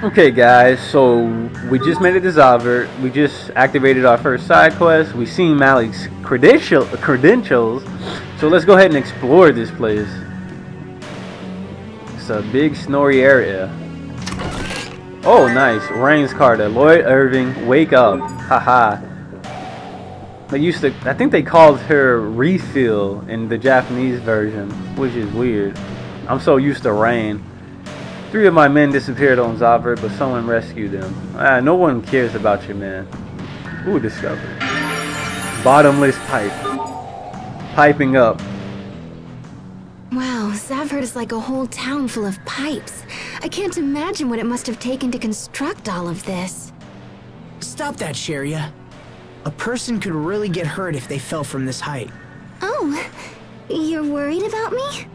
Okay guys, so we just made to Zahvert. We just activated our first side quest. We seen Malik's credential credentials. So let's go ahead and explore this place. It's a big snowy area. Oh nice. Raine's Carter. Lloyd Irving, wake up. Haha. They used to I think they called her refill in the Japanese version, which is weird. I'm so used to Raine. Three of my men disappeared on Zahvert, but someone rescued them. Ah, no one cares about your men. Ooh, discovered. Bottomless pipe. Piping up. Wow, Zahvert is like a whole town full of pipes. I can't imagine what it must have taken to construct all of this. Stop that, Cheria. A person could really get hurt if they fell from this height. Oh, you're worried about me?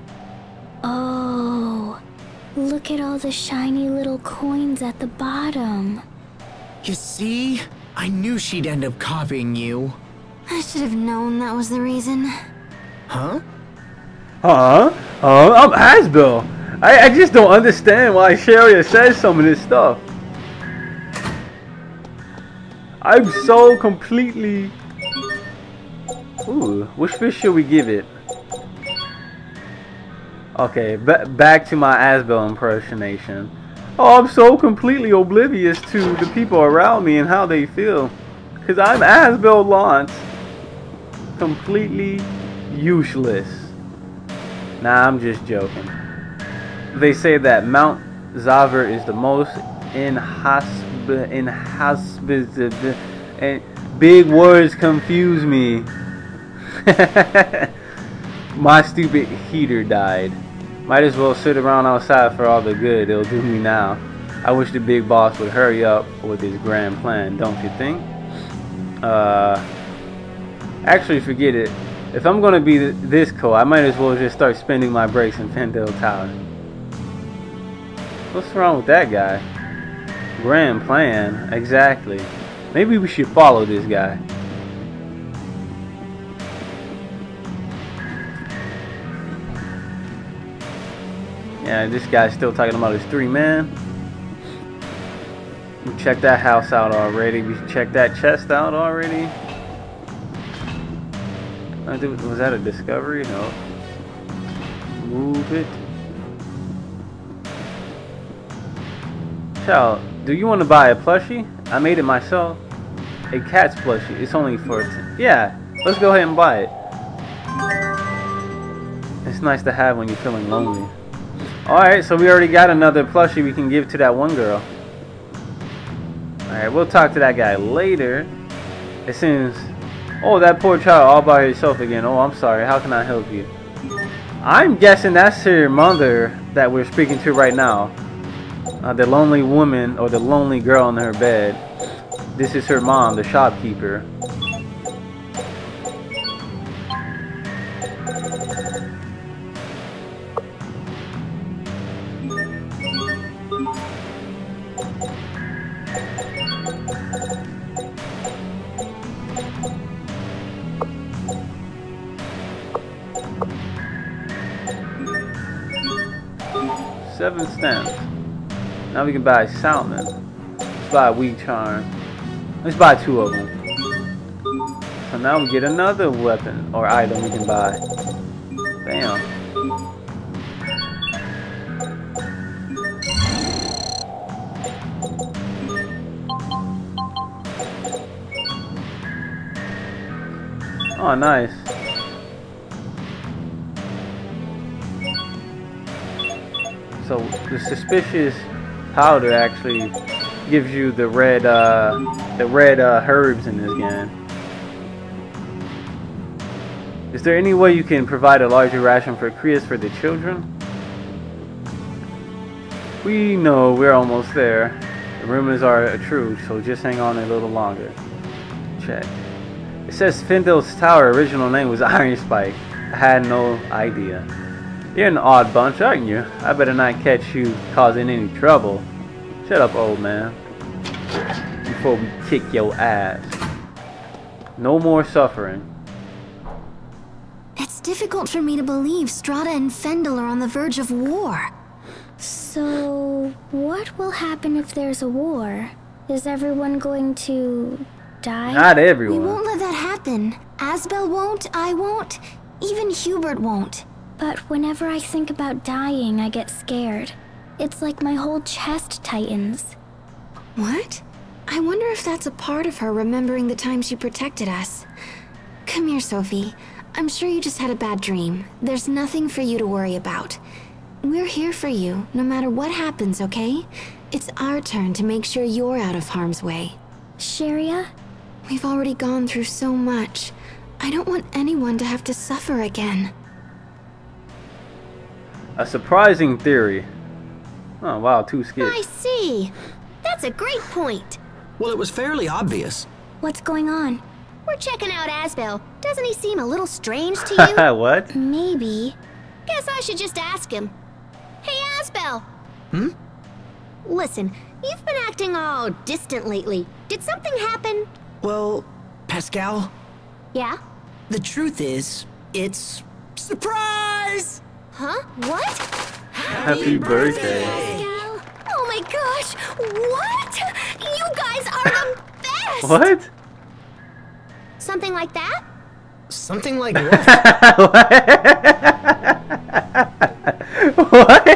Look at all the shiny little coins at the bottom. You see? I knew she'd end up copying you. I should have known that was the reason. Huh? Huh? Huh? I'm Asbel. I, I just don't understand why Cheria says some of this stuff. I'm so completely... Ooh, which fish should we give it? Okay, back to my Asbel impersonation. Oh, I'm so completely oblivious to the people around me and how they feel. Because I'm Asbel Lance. Completely useless. Nah, I'm just joking. They say that Mount Zahvert is the most inhosp inhospitable and big words confuse me. My stupid heater died. Might as well sit around outside for all the good it'll do me now. I wish the big boss would hurry up with his grand plan, don't you think? Uh, actually, forget it. If I'm gonna be this cool, I might as well just start spending my breaks in Fendel Tower. What's wrong with that guy? Grand plan, exactly. Maybe we should follow this guy. Yeah, this guy's still talking about his three men. We checked that house out already. We checked that chest out already. Uh, was that a discovery? No. Move it. Child, do you want to buy a plushie? I made it myself. A cat's plushie. It's only for... Yeah, let's go ahead and buy it. It's nice to have when you're feeling lonely. Alright, so we already got another plushie we can give to that one girl. Alright, we'll talk to that guy later. It seems... Oh, that poor child all by herself again. Oh, I'm sorry. How can I help you? I'm guessing that's her mother that we're speaking to right now. Uh, the lonely woman or the lonely girl in her bed. This is her mom, the shopkeeper. Now we can buy salmon. Let's buy weak charm. Let's buy two of them. So now we get another weapon or item we can buy. Bam. Oh, nice. So the suspicious powder actually gives you the red uh, the red uh, herbs in this game. Is there any way you can provide a larger ration for Cryas for the children? We know we're almost there. The rumors are true, so just hang on a little longer. Check. It says Fendel's tower original name was Iron Spike. I had no idea. You're an odd bunch, aren't you? I better not catch you causing any trouble. Shut up, old man. Before we kick your ass. No more suffering. It's difficult for me to believe Strahta and Fendel are on the verge of war. So, what will happen if there's a war? Is everyone going to die? Not everyone. We won't let that happen. Asbel won't, I won't, even Hubert won't. But whenever I think about dying, I get scared. It's like my whole chest tightens. What? I wonder if that's a part of her remembering the time she protected us. Come here, Sophie. I'm sure you just had a bad dream. There's nothing for you to worry about. We're here for you, no matter what happens, okay? It's our turn to make sure you're out of harm's way. Cheria? We've already gone through so much. I don't want anyone to have to suffer again. A surprising theory. Oh wow, two skits. I see. That's a great point. Well, it was fairly obvious. What's going on? We're checking out Asbel. Doesn't he seem a little strange to you? what? Maybe. Guess I should just ask him. Hey, Asbel! Hmm? Listen, you've been acting all distant lately. Did something happen? Well, Pascal, Yeah? the truth is, it's surprise! Huh? What? Happy birthday. Pascal? Oh my gosh! What? You guys are the best! What? Something like that? Something like what? what?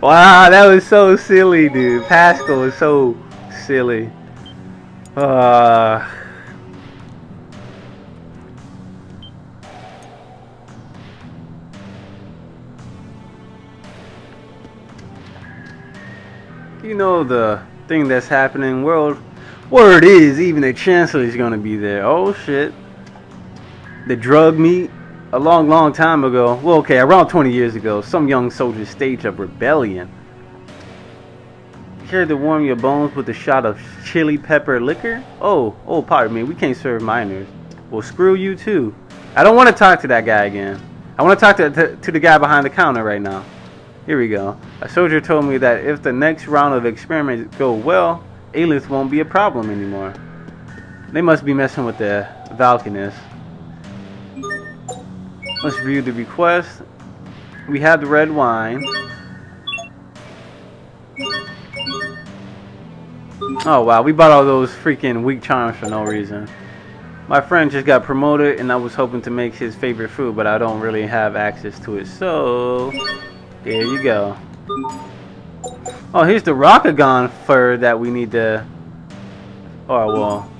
wow, that was so silly, dude. Pascal was so silly. Uh, you know the thing that's happening world word is even the chancellor's gonna be there oh shit the drug meet a long, long time ago, well, okay, around 20 years ago, some young soldiers staged a rebellion. Care to warm your bones with a shot of chili pepper liquor? Oh, oh, pardon me, we can't serve minors. Well, screw you too. I don't want to talk to that guy again. I want to talk to, to, to the guy behind the counter right now. Here we go. A soldier told me that if the next round of experiments go well, aliens won't be a problem anymore. They must be messing with the Valkanist. Let's view the request. We have the red wine. Oh wow, we bought all those freaking weak charms for no reason. My friend just got promoted and I was hoping to make his favorite food, but I don't really have access to it. So, there you go. Oh, here's the Rockagon fur that we need to... Oh, well.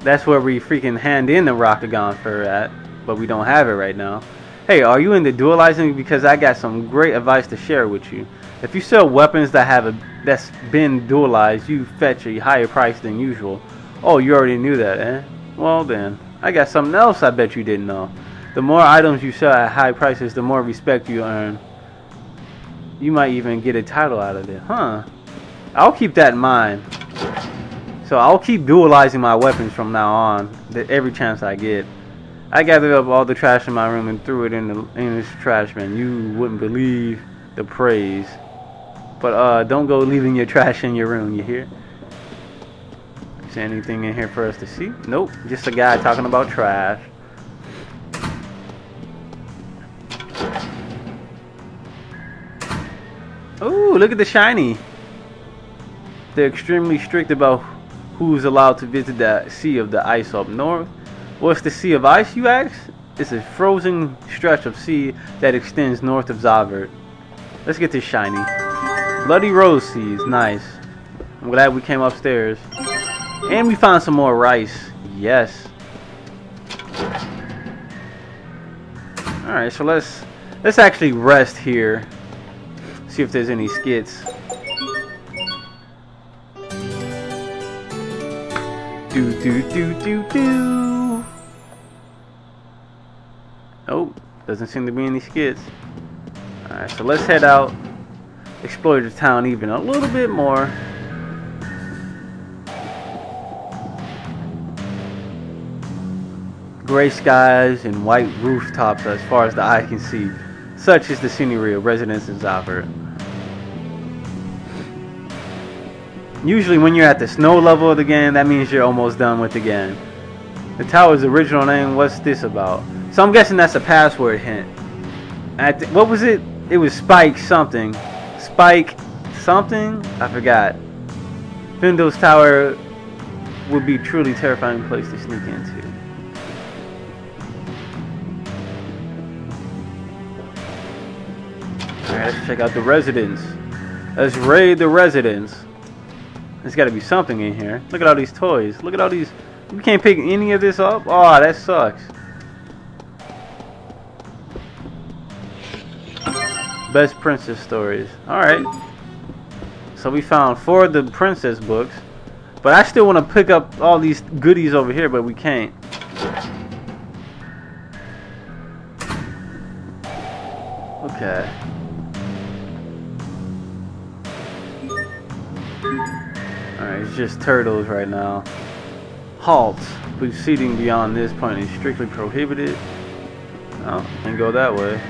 That's where we freaking hand in the Rockagon fur at but we don't have it right now. Hey, are you into dualizing? Because I got some great advice to share with you. If you sell weapons that have a that's been dualized, you fetch a higher price than usual. Oh, you already knew that, eh? Well then, I got something else I bet you didn't know. The more items you sell at high prices, the more respect you earn. You might even get a title out of it, huh? I'll keep that in mind. So I'll keep dualizing my weapons from now on, every chance I get. I gathered up all the trash in my room and threw it in the in this trash bin. You wouldn't believe the praise. But uh, don't go leaving your trash in your room. You hear? Is there anything in here for us to see? Nope. Just a guy talking about trash. Ooh, look at the shiny. They're extremely strict about who's allowed to visit the Sea of the Ice up north. What's the Sea of Ice, you ask? It's a frozen stretch of sea that extends north of Zahvert. Let's get this shiny. Bloody Rose Seeds, nice. I'm glad we came upstairs. And we found some more rice. Yes. Alright, so let's let's actually rest here. See if there's any skits. Do do do do do. Nope, doesn't seem to be any skits. Alright, so let's head out, explore the town even a little bit more. Gray skies and white rooftops as far as the eye can see. Such is the scenery of residences in Usually when you're at the snow level of the game, that means you're almost done with the game. The tower's original name, what's this about? So I'm guessing that's a password hint. what was it? it was Spike something. Spike something? I forgot. Fendel's Tower would be truly terrifying place to sneak into. Alright, let's check out the residence. Let's raid the residence. There's got to be something in here. Look at all these toys. Look at all these. We can't pick any of this up? Oh, that sucks. Best princess stories. Alright. So we found four of the princess books. But I still want to pick up all these goodies over here, but we can't. Okay. Just turtles right now. Halt. Proceeding beyond this point is strictly prohibited. Oh, can go that way.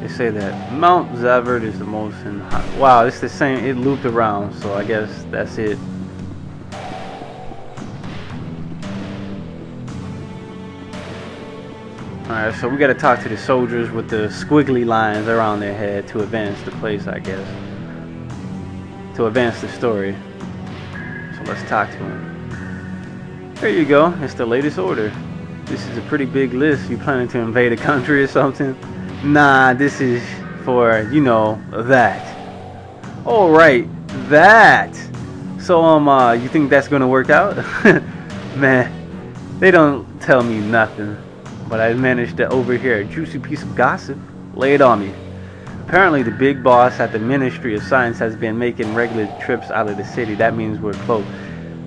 They say that Mount Zahvert is the most in Wow, it's the same. It looped around, so I guess that's it. Alright, so we gotta talk to the soldiers with the squiggly lines around their head to advance the place, I guess. To advance the story. So let's talk to him. There you go, it's the latest order. This is a pretty big list. You planning to invade a country or something? Nah, this is for, you know, that. Alright, that. So, um, uh, you think that's gonna work out? Man, they don't tell me nothing but I managed to overhear a juicy piece of gossip. Lay it on me. Apparently, the big boss at the Ministry of Science has been making regular trips out of the city. That means we're close.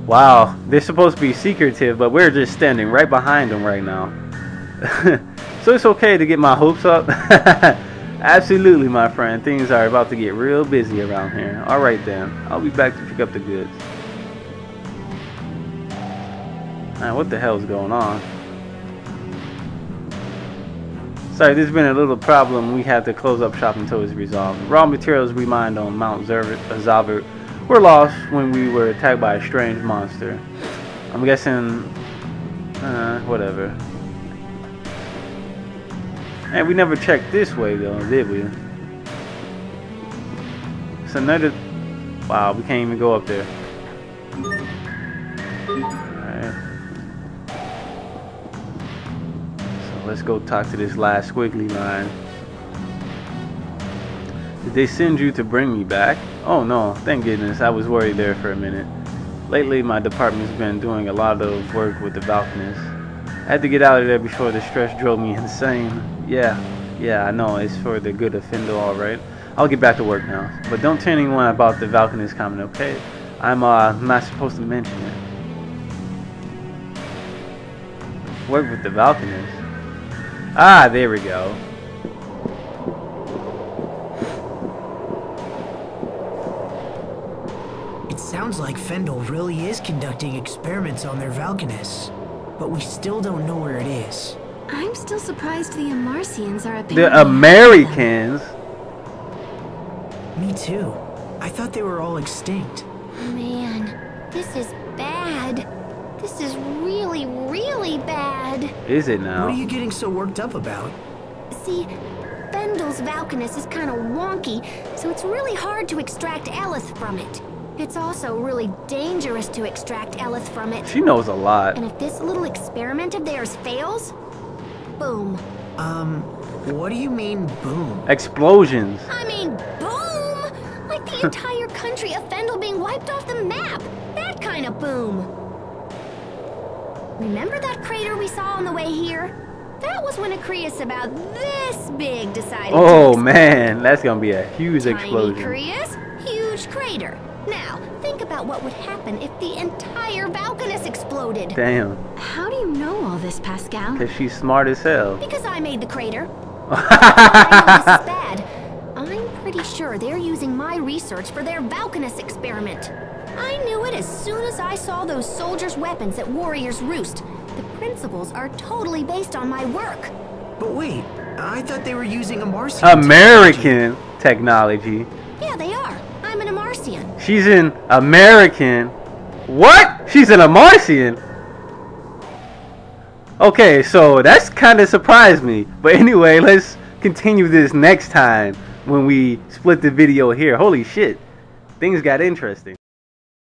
Wow, they're supposed to be secretive, but we're just standing right behind them right now. so it's okay to get my hopes up. Absolutely, my friend. Things are about to get real busy around here. Alright then, I'll be back to pick up the goods. Man, what the hell's going on? Sorry, there's been a little problem. We had to close up shop until it's resolved. Raw materials we mined on Mount Zahvert were lost when we were attacked by a strange monster. I'm guessing, uh, whatever. And we never checked this way though, did we? It's another, wow, we can't even go up there. Let's go talk to this last squiggly line. Did they send you to bring me back? Oh no, thank goodness. I was worried there for a minute. Lately, my department's been doing a lot of work with the Valkanists. I had to get out of there before the stress drove me insane. Yeah, yeah, I know. It's for the good of Fendel, alright. I'll get back to work now. But don't tell anyone about the Valkanist comment, okay? I'm uh, not supposed to mention it. Work with the Valkanists? Ah, there we go. It sounds like Fendel really is conducting experiments on their Valkanists, but we still don't know where it is. I'm still surprised the Amarcians are a big. The Americans? Me too. I thought they were all extinct. Man, this is Is it now? What are you getting so worked up about? See, Fendel's Valkanist is kind of wonky, so it's really hard to extract Eleth from it. It's also really dangerous to extract Eleth from it. She knows a lot. And if this little experiment of theirs fails, boom. Um, what do you mean, boom? Explosions. I mean, boom! Like the entire country of Fendel being wiped off the map. That kind of boom. Remember that crater we saw on the way here? That was when a Cryas about this big decided Oh man, that's gonna be a huge Tiny explosion. Cryas, huge crater. Now, think about what would happen if the entire Valkanist exploded. Damn. How do you know all this, Pascal? Cause she's smart as hell. Because I made the crater. I know this is bad. I'm pretty sure they're using my research for their Valkanist experiment. I knew it as soon as I saw those soldiers' weapons at Warrior's Roost. The principles are totally based on my work. But wait, I thought they were using Amarcian American technology. Yeah, they are. I'm an Amarcian. She's an American. What? She's an Amarcian. Okay, so that's kind of surprised me. But anyway, let's continue this next time when we split the video here. Holy shit, things got interesting.